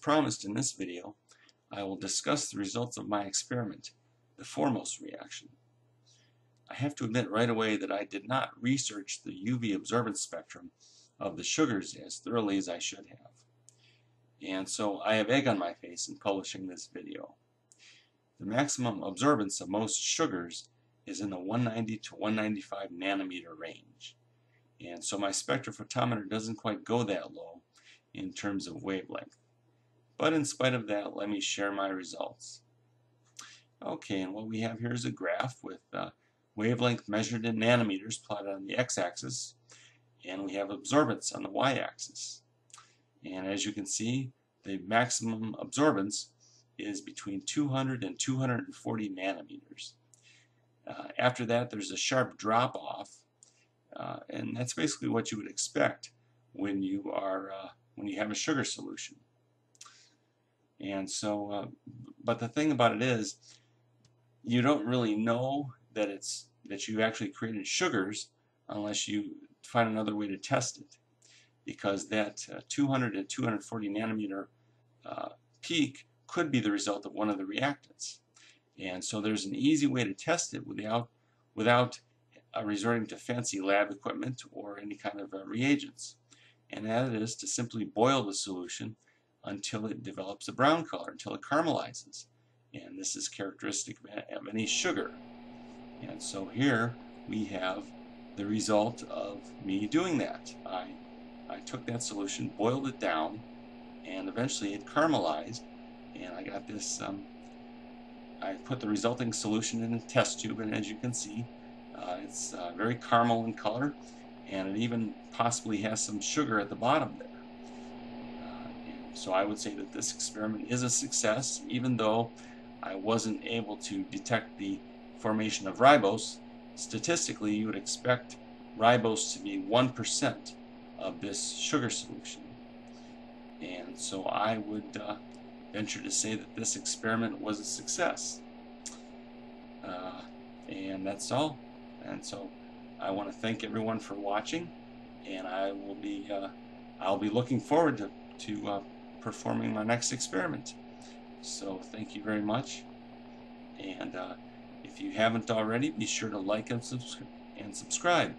promised in this video, I will discuss the results of my experiment, the formose reaction. I have to admit right away that I did not research the UV absorbance spectrum of the sugars as thoroughly as I should have. And so I have egg on my face in publishing this video. The maximum absorbance of most sugars is in the 190 to 195 nanometer range. And so my spectrophotometer doesn't quite go that low in terms of wavelength. But in spite of that, let me share my results. Okay, and what we have here is a graph with uh, wavelength measured in nanometers plotted on the x-axis, and we have absorbance on the y-axis. And as you can see, the maximum absorbance is between 200 and 240 nanometers. Uh, after that, there's a sharp drop off, uh, and that's basically what you would expect when you are uh, when you have a sugar solution. And so, uh, but the thing about it is, you don't really know that it's that you actually created sugars unless you find another way to test it, because that uh, 200 to 240 nanometer uh, peak could be the result of one of the reactants. And so there's an easy way to test it without without uh, resorting to fancy lab equipment or any kind of uh, reagents. And that is to simply boil the solution until it develops a brown color, until it caramelizes. And this is characteristic of any sugar. And so here we have the result of me doing that. I, I took that solution, boiled it down, and eventually it caramelized. And I got this, um, I put the resulting solution in a test tube, and as you can see, uh, it's uh, very caramel in color, and it even possibly has some sugar at the bottom there. So I would say that this experiment is a success, even though I wasn't able to detect the formation of ribose. Statistically, you would expect ribose to be 1% of this sugar solution. And so I would uh, venture to say that this experiment was a success. Uh, and that's all. And so I want to thank everyone for watching, and I will be uh, I'll be looking forward to to uh, performing my next experiment. So thank you very much. And uh, if you haven't already, be sure to like and, and subscribe.